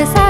regresar.